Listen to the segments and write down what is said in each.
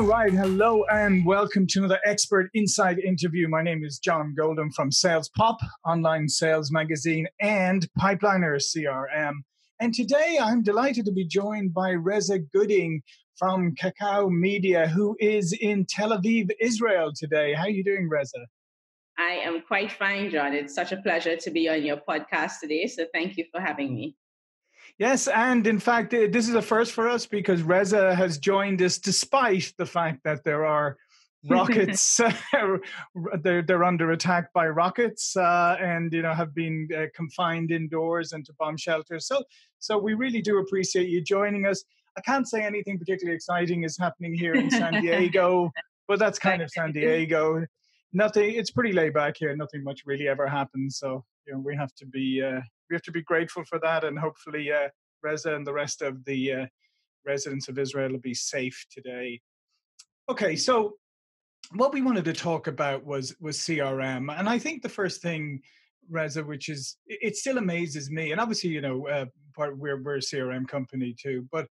All right, hello and welcome to another Expert Insight interview. My name is John Golden from Sales Pop, online sales magazine, and Pipeliner CRM. And today I'm delighted to be joined by Resa Gooding from Cacao Media, who is in Tel Aviv, Israel today. How are you doing, Resa? I am quite fine, John. It's such a pleasure to be on your podcast today. So thank you for having me. Yes, and in fact, uh, this is a first for us because Resa has joined us despite the fact that there are rockets they're, they're under attack by rockets uh, and you know have been uh, confined indoors into bomb shelters. So so we really do appreciate you joining us. I can't say anything particularly exciting is happening here in san diego but that's kind of san diego. Nothing it's pretty laid back here. Nothing much really ever happens so you know we have to be uh, we have to be grateful for that, and hopefully, uh, Resa and the rest of the uh, residents of Israel will be safe today. Okay, so what we wanted to talk about was was CRM, and I think the first thing, Resa, which is it still amazes me, and obviously, you know, uh, part we're we're a CRM company too, but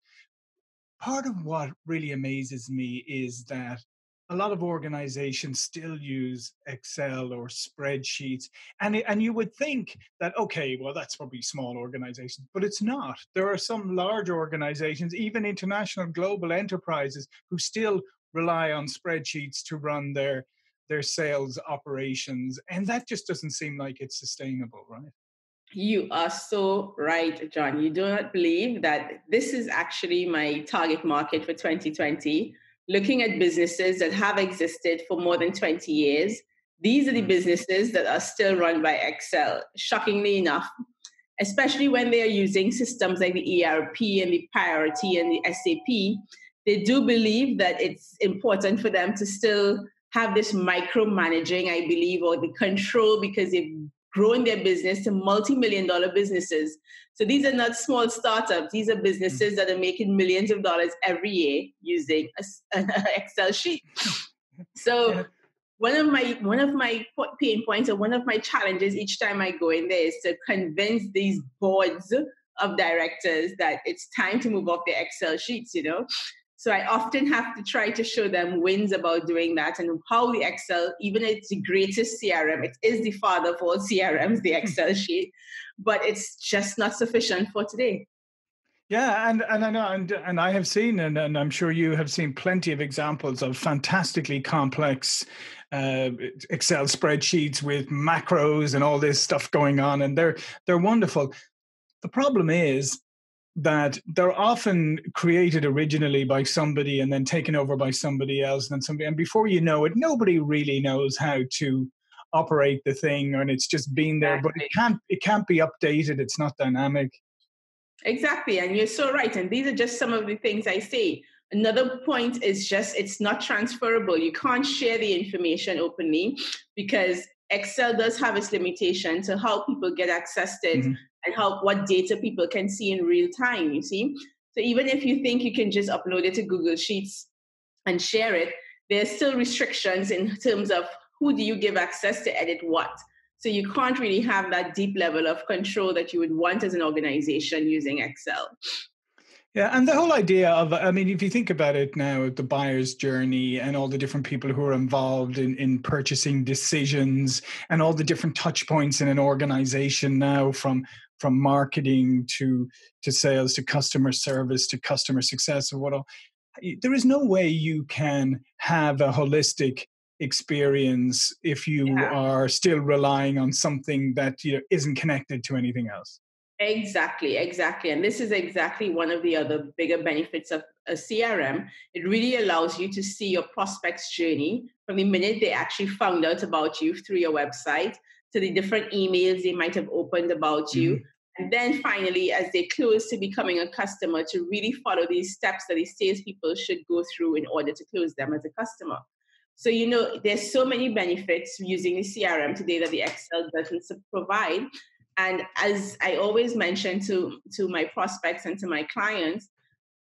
part of what really amazes me is that a lot of organizations still use Excel or spreadsheets. And, and you would think that, okay, well, that's probably small organizations, but it's not. There are some large organizations, even international global enterprises, who still rely on spreadsheets to run their, their sales operations. And that just doesn't seem like it's sustainable, right? You are so right, John. You do not believe that this is actually my target market for 2020 looking at businesses that have existed for more than 20 years. These are the mm. businesses that are still run by Excel, shockingly enough, especially when they are using systems like the ERP and the Priority and the SAP. They do believe that it's important for them to still have this micromanaging, I believe, or the control because they've grown their business to multi-million dollar businesses. So these are not small startups. These are businesses that are making millions of dollars every year using an Excel sheet. So one of my one of my pain points or one of my challenges each time I go in there is to convince these boards of directors that it's time to move off their Excel sheets, you know. So I often have to try to show them wins about doing that and how the Excel, even it's the greatest CRM, it is the father of all CRMs, the Excel sheet, but it's just not sufficient for today. Yeah, and, and I know, and, and I have seen, and, and I'm sure you have seen plenty of examples of fantastically complex uh, Excel spreadsheets with macros and all this stuff going on, and they're they're wonderful. The problem is that they're often created originally by somebody and then taken over by somebody else and then somebody and before you know it nobody really knows how to operate the thing and it's just been there exactly. but it can't it can't be updated. It's not dynamic. Exactly and you're so right and these are just some of the things i say another point is just it's not transferable. You can't share the information openly because excel does have its limitation to how people get access to it mm-hmm and how what data people can see in real time, you see? So even if you think you can just upload it to Google Sheets and share it, there's still restrictions in terms of who do you give access to edit what. So you can't really have that deep level of control that you would want as an organization using Excel. Yeah, and the whole idea of, I mean, if you think about it now, the buyer's journey and all the different people who are involved in, in purchasing decisions and all the different touch points in an organization now from from marketing to to sales to customer service to customer success or what all there is no way you can have a holistic experience if you yeah. are still relying on something that you know, isn't connected to anything else exactly exactly and this is exactly one of the other bigger benefits of a crm it really allows you to see your prospects journey from the minute they actually found out about you through your website to the different emails they might have opened about you. Mm-hmm. And then finally, as they close to becoming a customer, to really follow these steps that these salespeople should go through in order to close them as a customer. So, you know, there's so many benefits using the CRM today that the Excel doesn't provide. And as I always mention to, to my prospects and to my clients,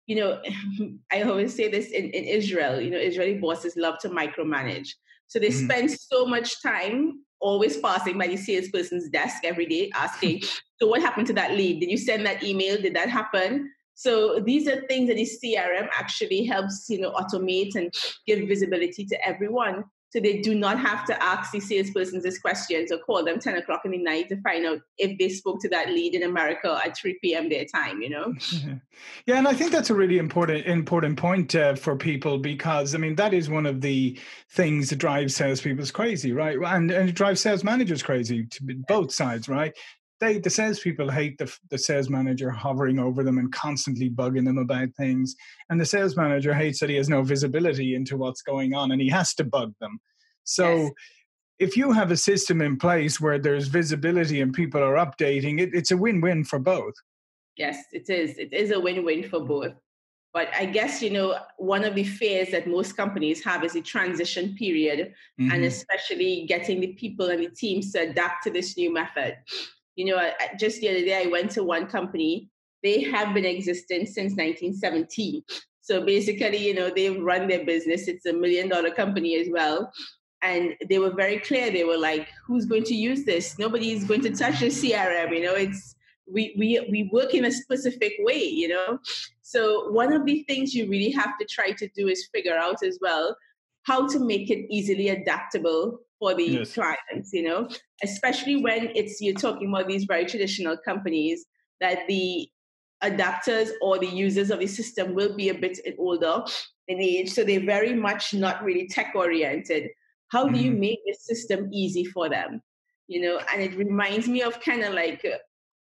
you know, I always say this in, in Israel, you know, Israeli bosses love to micromanage. So they mm-hmm. spend so much time always passing by the salesperson's desk every day asking, so what happened to that lead? Did you send that email? Did that happen? So these are things that the CRM actually helps, you know, automate and give visibility to everyone. So they do not have to ask the salespersons these questions or call them 10 o'clock in the night to find out if they spoke to that lead in America at 3 p.m. their time, you know? Yeah, and I think that's a really important important point uh, for people because, I mean, that is one of the things that drives salespeople's crazy, right? And, and it drives sales managers crazy to both sides, right? They the salespeople hate the, the sales manager hovering over them and constantly bugging them about things and the sales manager hates that he has no visibility into what's going on and he has to bug them so yes. if you have a system in place where there's visibility and people are updating it it's a win-win for both yes it is it is a win-win for both but I guess, you know, one of the fears that most companies have is the transition period, mm-hmm. and especially getting the people and the teams to adapt to this new method. You know, just the other day I went to one company. They have been existing since 1917. So basically, you know, they've run their business. It's a million dollar company as well. And they were very clear. They were like, who's going to use this? Nobody is going to touch the CRM. You know, it's we we we work in a specific way, you know. So one of the things you really have to try to do is figure out as well how to make it easily adaptable for the yes. clients, you know, especially when it's you're talking about these very traditional companies that the adapters or the users of the system will be a bit older in age, so they're very much not really tech oriented. How do you mm-hmm. make the system easy for them? You know, and it reminds me of kind of like uh,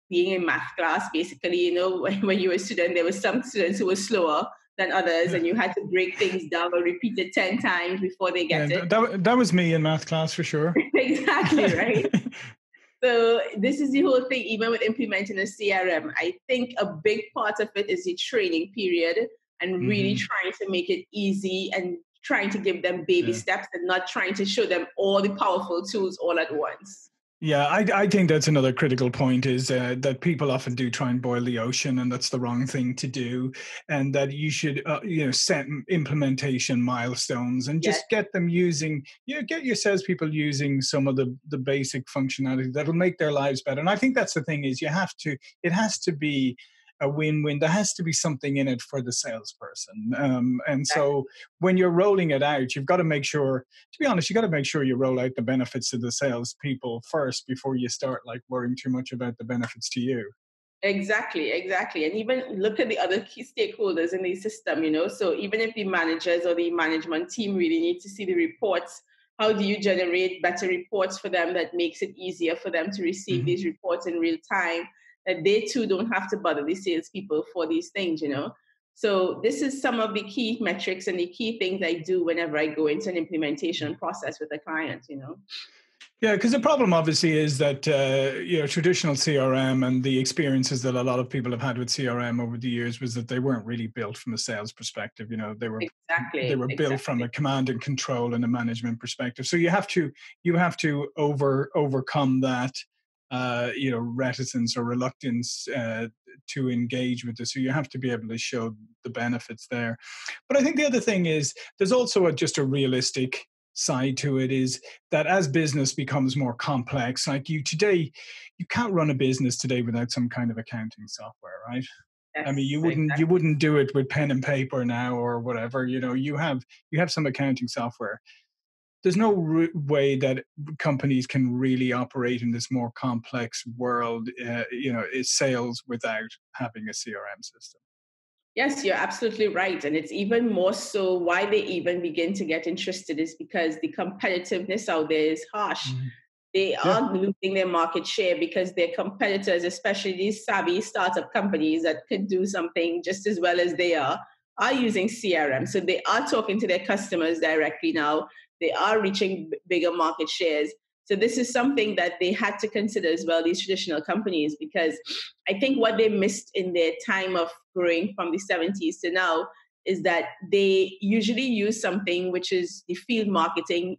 being in math class, basically. You know, when, when you were a student, there were some students who were slower than others, and you had to break things down or repeat it 10 times before they get yeah, it. That, that was me in math class for sure. exactly, right? so, this is the whole thing, even with implementing a CRM. I think a big part of it is the training period and really mm-hmm. trying to make it easy and trying to give them baby yeah. steps and not trying to show them all the powerful tools all at once. Yeah, I, I think that's another critical point is uh, that people often do try and boil the ocean, and that's the wrong thing to do. And that you should, uh, you know, set implementation milestones and just get them using, you know, get your salespeople using some of the the basic functionality that'll make their lives better. And I think that's the thing is you have to, it has to be a win-win. There has to be something in it for the salesperson. Um, and so when you're rolling it out, you've got to make sure, to be honest, you've got to make sure you roll out the benefits to the salespeople first before you start like worrying too much about the benefits to you. Exactly, exactly. And even look at the other key stakeholders in the system, you know. So even if the managers or the management team really need to see the reports, how do you generate better reports for them that makes it easier for them to receive mm-hmm. these reports in real time? That they too don't have to bother the salespeople for these things, you know. So this is some of the key metrics and the key things I do whenever I go into an implementation process with a client, you know. Yeah, because the problem obviously is that uh, you know traditional CRM and the experiences that a lot of people have had with CRM over the years was that they weren't really built from a sales perspective. You know, they were exactly they were exactly. built from a command and control and a management perspective. So you have to you have to over overcome that uh, you know reticence or reluctance uh, to engage with this. So you have to be able to show the benefits there. But I think the other thing is there's also a, just a realistic side to it is that as business becomes more complex like you today you can't run a business today without some kind of accounting software right yes, i mean you wouldn't exactly. you wouldn't do it with pen and paper now or whatever you know you have you have some accounting software there's no re- way that companies can really operate in this more complex world, uh, you know, is sales without having a CRM system. Yes, you're absolutely right. And it's even more so why they even begin to get interested is because the competitiveness out there is harsh. Mm-hmm. They yeah. are losing their market share because their competitors, especially these savvy startup companies that can do something just as well as they are, are using CRM. So they are talking to their customers directly now they are reaching bigger market shares. So this is something that they had to consider as well, these traditional companies, because I think what they missed in their time of growing from the 70s to now is that they usually use something which is the field marketing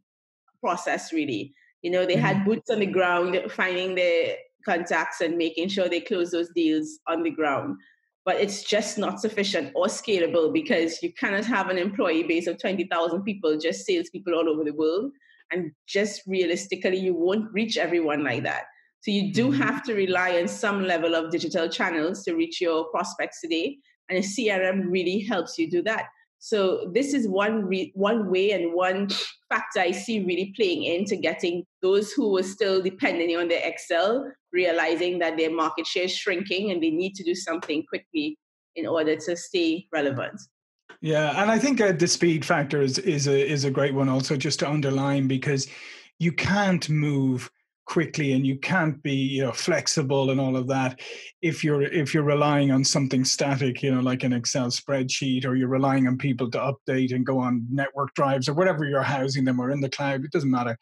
process, really. You know, they mm-hmm. had boots on the ground, finding their contacts and making sure they close those deals on the ground but it's just not sufficient or scalable because you cannot have an employee base of 20,000 people, just salespeople all over the world. And just realistically, you won't reach everyone like that. So you do mm-hmm. have to rely on some level of digital channels to reach your prospects today. and a CRM really helps you do that. So this is one re- one way and one factor I see really playing into getting those who were still depending on their Excel realizing that their market share is shrinking and they need to do something quickly in order to stay relevant. Yeah, and I think uh, the speed factor is is a is a great one also just to underline because you can't move quickly and you can't be you know flexible and all of that if you're if you're relying on something static you know like an excel spreadsheet or you're relying on people to update and go on network drives or whatever you're housing them or in the cloud it doesn't matter.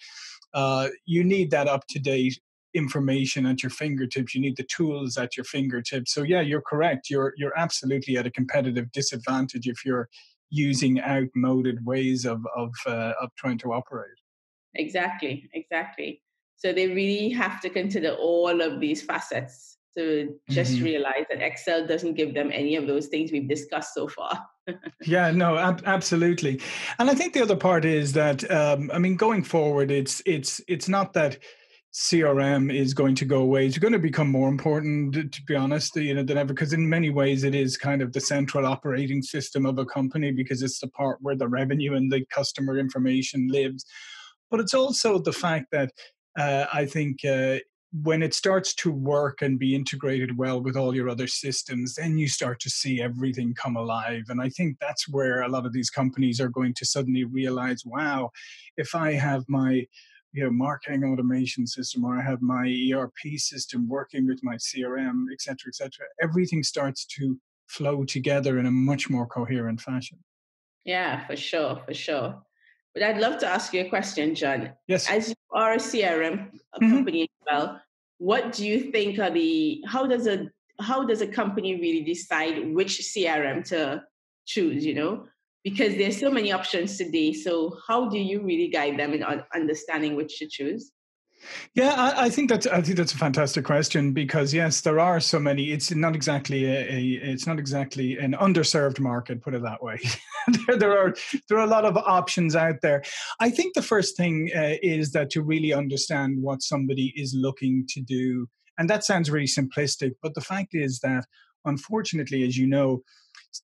Uh, you need that up to date information at your fingertips. You need the tools at your fingertips. So yeah you're correct. You're you're absolutely at a competitive disadvantage if you're using outmoded ways of of uh, of trying to operate. Exactly exactly so they really have to consider all of these facets to just mm-hmm. realize that Excel doesn't give them any of those things we've discussed so far. yeah, no, ab- absolutely. And I think the other part is that um, I mean, going forward, it's it's it's not that CRM is going to go away. It's going to become more important, to be honest, you know, than ever. Because in many ways, it is kind of the central operating system of a company because it's the part where the revenue and the customer information lives. But it's also the fact that uh, I think uh, when it starts to work and be integrated well with all your other systems, then you start to see everything come alive. And I think that's where a lot of these companies are going to suddenly realize, wow, if I have my you know marketing automation system or I have my ERP system working with my CRM, et cetera, et cetera, everything starts to flow together in a much more coherent fashion. Yeah, for sure, for sure. But I'd love to ask you a question, John. Yes. As are a CRM mm-hmm. company as well, what do you think are the how does a how does a company really decide which CRM to choose? You know, because there's so many options today. So how do you really guide them in understanding which to choose? Yeah, I, I, think that's I think that's a fantastic question because yes, there are so many. It's not exactly a, a it's not exactly an underserved market. Put it that way. there, there, are there are a lot of options out there. I think the first thing uh, is that to really understand what somebody is looking to do, and that sounds really simplistic, but the fact is that unfortunately, as you know,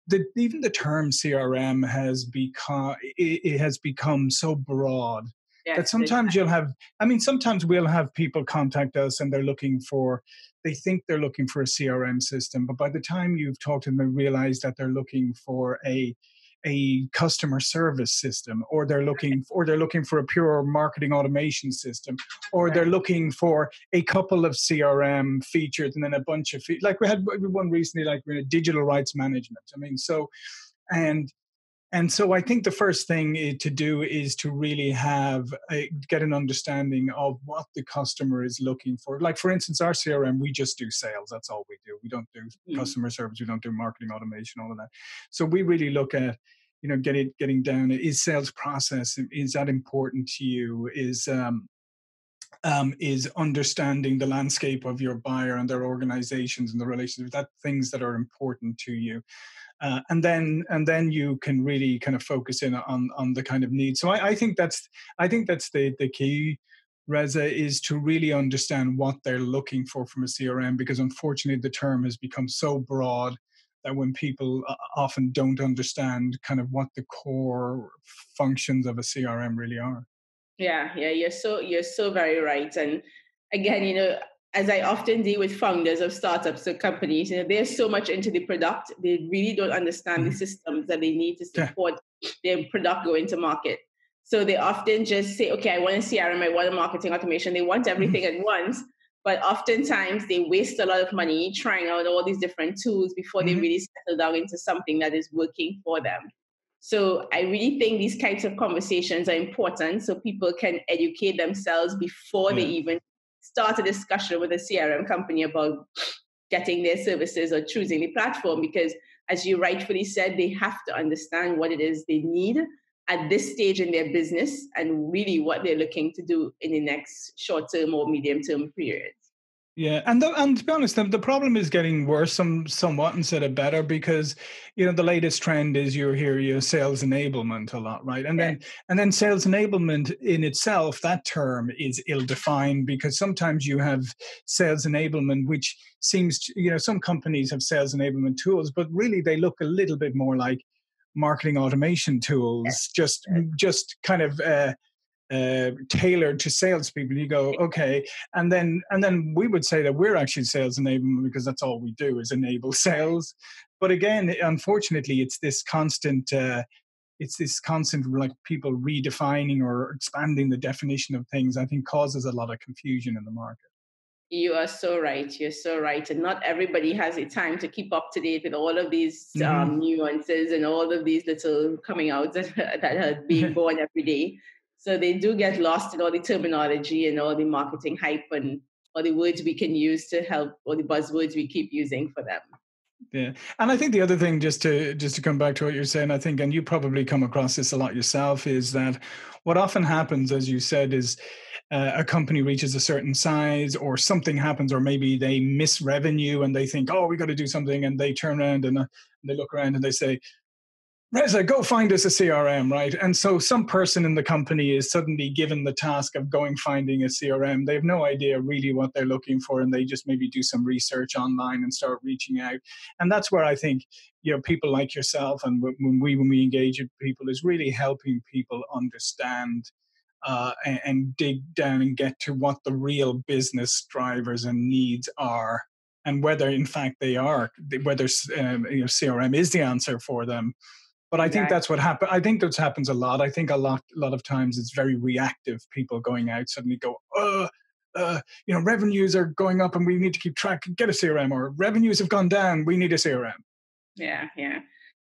the, even the term CRM has become it, it has become so broad yes, that sometimes exactly. you'll have i mean sometimes we'll have people contact us and they're looking for they think they're looking for a crm system but by the time you've talked to them they realize that they're looking for a a customer service system or they're looking or they're looking for a pure marketing automation system or right. they're looking for a couple of crm features and then a bunch of fe- like we had one recently like uh, digital rights management i mean so and and so I think the first thing to do is to really have a, get an understanding of what the customer is looking for. Like for instance, our CRM, we just do sales. That's all we do. We don't do mm. customer service. We don't do marketing automation, all of that. So we really look at you know getting getting down is sales process is that important to you is um, um, is understanding the landscape of your buyer and their organizations and the relationships that things that are important to you uh, and then and then you can really kind of focus in on on the kind of needs. So I, I think that's I think that's the the key. Resa is to really understand what they're looking for from a CRM because unfortunately the term has become so broad that when people uh, often don't understand kind of what the core functions of a CRM really are. Yeah, yeah, you're so you're so very right. And again, you know, as I often deal with founders of startups or companies, you know, they're so much into the product, they really don't understand mm-hmm. the systems that they need to support yeah. their product going to market. So they often just say, okay, I want a CRM, I want a marketing automation. They want mm-hmm. everything mm-hmm. at once. But oftentimes they waste a lot of money trying out all these different tools before mm-hmm. they really settle down into something that is working for them. So I really think these kinds of conversations are important so people can educate themselves before yeah. they even start a discussion with a CRM company about getting their services or choosing the platform because as you rightfully said they have to understand what it is they need at this stage in their business and really what they're looking to do in the next short term or medium term periods Yeah, and the, and to be honest, the, the problem is getting worse some somewhat instead of better because you know the latest trend is you hear you sales enablement a lot, right? And yeah. then and then sales enablement in itself, that term is ill defined because sometimes you have sales enablement which seems to, you know some companies have sales enablement tools, but really they look a little bit more like marketing automation tools, yeah. just just kind of. Uh, uh, tailored to salespeople. You go, okay, and then and then we would say that we're actually sales enablement because that's all we do is enable sales. But again, unfortunately, it's this constant. Uh, it's this constant like people redefining or expanding the definition of things. I think causes a lot of confusion in the market. You are so right. You're so right. And not everybody has the time to keep up to date with all of these um, mm-hmm. um, nuances and all of these little coming out that, that are being born every day. So they do get lost in all the terminology and all the marketing hype and all the words we can use to help or the buzzwords we keep using for them. Yeah. And I think the other thing just to just to come back to what you're saying, I think, and you probably come across this a lot yourself, is that what often happens, as you said, is uh, a company reaches a certain size or something happens or maybe they miss revenue and they think oh we got to do something and they turn around and, uh, they look around and they say Resa, go find us a CRM, right? And so some person in the company is suddenly given the task of going finding a CRM. They have no idea really what they're looking for, and they just maybe do some research online and start reaching out. And that's where I think you know people like yourself and when we when we engage with people is really helping people understand uh, and, and dig down and get to what the real business drivers and needs are and whether in fact they are whether um, you know, crm is the answer for them but I think that's what happens. I think that happens a lot. I think a lot, a lot of times it's very reactive. People going out suddenly go, uh, uh, you know, revenues are going up and we need to keep track. Get a CRM, or revenues have gone down. We need a CRM. Yeah, yeah.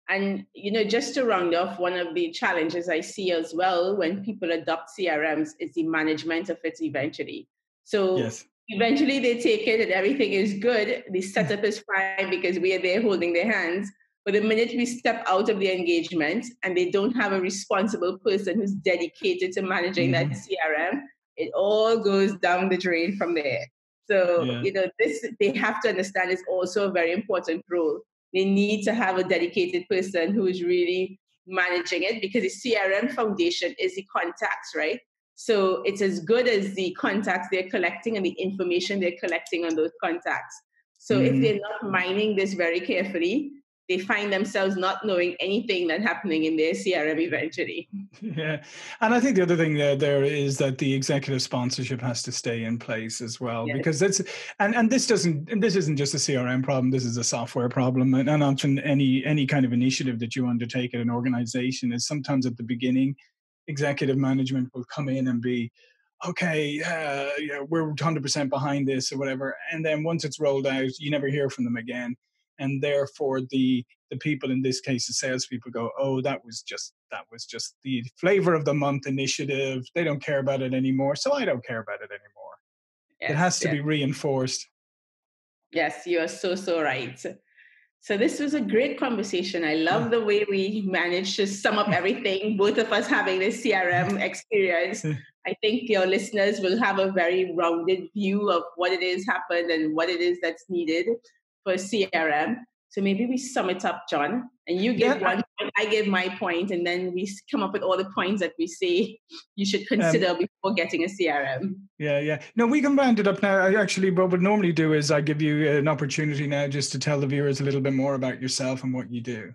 And you know, just to round off, one of the challenges I see as well when people adopt CRMs is the management of it eventually. So yes. eventually they take it and everything is good. The setup is fine because we are there holding their hands. But the minute we step out of the engagement and they don't have a responsible person who's dedicated to managing mm-hmm. that CRM, it all goes down the drain from there. So, yeah. you know, this they have to understand is also a very important role. They need to have a dedicated person who is really managing it because the CRM foundation is the contacts, right? So it's as good as the contacts they're collecting and the information they're collecting on those contacts. So mm-hmm. if they're not mining this very carefully, they find themselves not knowing anything that's happening in their CRM eventually. Yeah. And I think the other thing there, there is that the executive sponsorship has to stay in place as well, yes. because that's, and, and this doesn't, and this isn't just a CRM problem. This is a software problem. And, and often any, any kind of initiative that you undertake at an organization is sometimes at the beginning, executive management will come in and be, okay, uh, yeah, we're 100% behind this or whatever. And then once it's rolled out, you never hear from them again and therefore the the people in this case the salespeople go oh that was just that was just the flavor of the month initiative. They don't care about it anymore so i don't care about it anymore. Yes, it has to yes. be reinforced. Yes you are so so right. So this was a great conversation. I love the way we managed to sum up everything both of us having this crm experience. I think your listeners will have a very rounded view of what it is happened and what it is that's needed for CRM. So maybe we sum it up, John, and you give yeah. one point, I give my point, and then we come up with all the points that we say you should um, consider um, before getting a CRM. Yeah, yeah. No, we can round it up now. I actually, what would normally do is I give you an opportunity now just to tell the viewers a little bit more about yourself and what you do.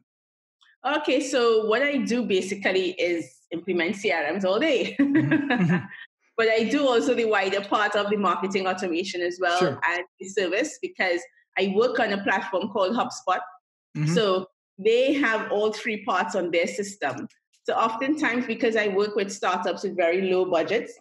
Okay, so what I do basically is implement CRMs all day. Mm-hmm. but I do also the wider part of the marketing automation as well sure. and the service because I work on a platform called HubSpot. Mm-hmm. So they have all three parts on their system. So oftentimes, because I work with startups with very low budgets,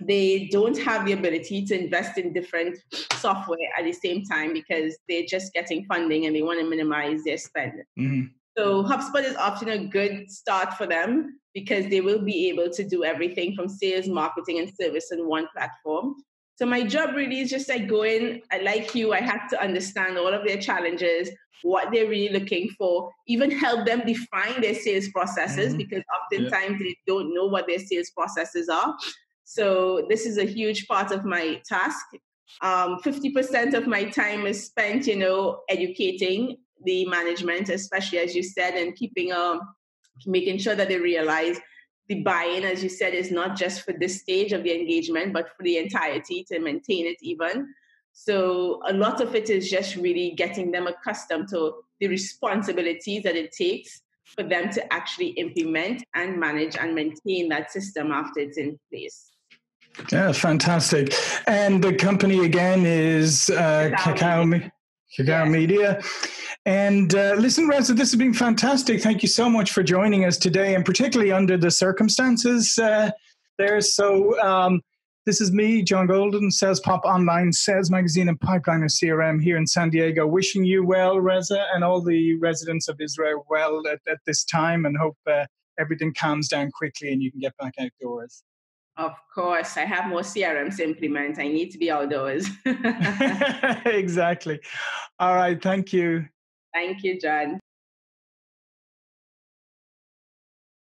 they don't have the ability to invest in different software at the same time because they're just getting funding and they want to minimize their spend. Mm-hmm. So HubSpot is often a good start for them because they will be able to do everything from sales, marketing, and service in one platform. So my job really is just like going, I like you, I have to understand all of their challenges, what they're really looking for, even help them define their sales processes mm-hmm. because oftentimes yeah. they don't know what their sales processes are. So this is a huge part of my task. Um, 50% of my time is spent, you know, educating the management, especially as you said, and keeping um, making sure that they realize the buy-in, as you said, is not just for this stage of the engagement, but for the entirety to maintain it even. So a lot of it is just really getting them accustomed to the responsibilities that it takes for them to actually implement and manage and maintain that system after it's in place. Yeah, fantastic. And the company again is uh, Cacao, Cacao, Cacao yes. And uh, listen, Resa, this has been fantastic. Thank you so much for joining us today, and particularly under the circumstances uh, there. So, um, this is me, John Golden, Sales Pop Online, Sales Magazine, and Pipeliner CRM here in San Diego. Wishing you well, Resa, and all the residents of Israel well at, at this time, and hope uh, everything calms down quickly and you can get back outdoors. Of course, I have more CRM to implement. I need to be outdoors. exactly. All right. Thank you. Thank you, John.